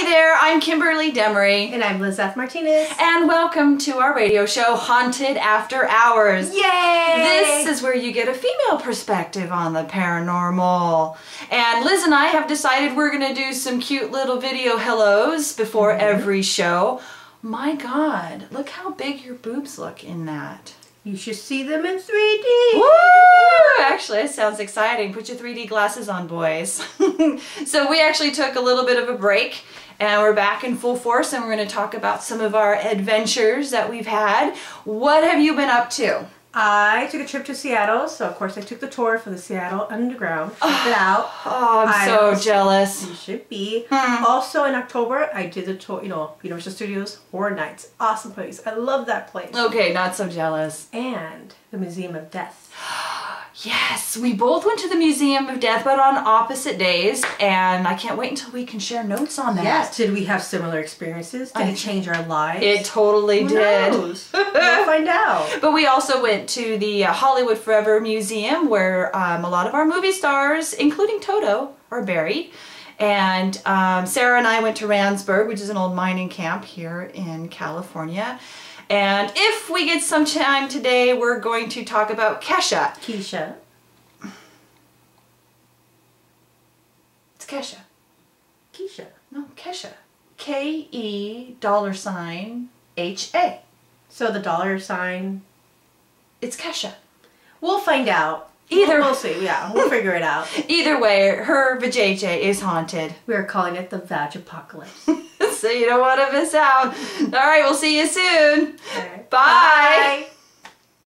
Hi there, I'm Kimberly Demmary. And I'm Lizeth Martinez. And welcome to our radio show, Haunted After Hours. Yay! This is where you get a female perspective on the paranormal. And Liz and I have decided we're going to do some cute little video hellos before Mm-hmm. every show. My God, look how big your boobs look in that. You should see them in 3D. Woo! Actually, it sounds exciting. Put your 3D glasses on, boys. so we actually took a little bit of a break and we're back in full force and we're going to talk about some of our adventures that we've had. What have you been up to? I took a trip to Seattle, so of course I took the tour for the Seattle Underground. Check it out. Oh, I'm I so was- jealous. You should be. Hmm. Also in October, I did the tour, you know, Universal Studios Horror Nights. Awesome place. I love that place. Okay, not so jealous. And the Museum of Death. Yes, we both went to the Museum of Death, but on opposite days, and I can't wait until we can share notes on that. Yes. Did we have similar experiences? Did I- it change our lives? It totally Who did. knows? we'll find out. But we also went to the uh, Hollywood Forever Museum where um, a lot of our movie stars, including Toto, are buried. And um, Sarah and I went to Randsburg, which is an old mining camp here in California. And if we get some time today, we're going to talk about Kesha. Keisha. It's Kesha. Keisha. No, Kesha. K E dollar sign H A. So the dollar sign. It's Kesha. We'll find out. Either- We'll see. Yeah, we'll figure it out. Either way, her vajayjay is haunted. We are calling it the Vag Apocalypse. so you don't want to miss out. All right, we'll see you soon. Bye. Bye.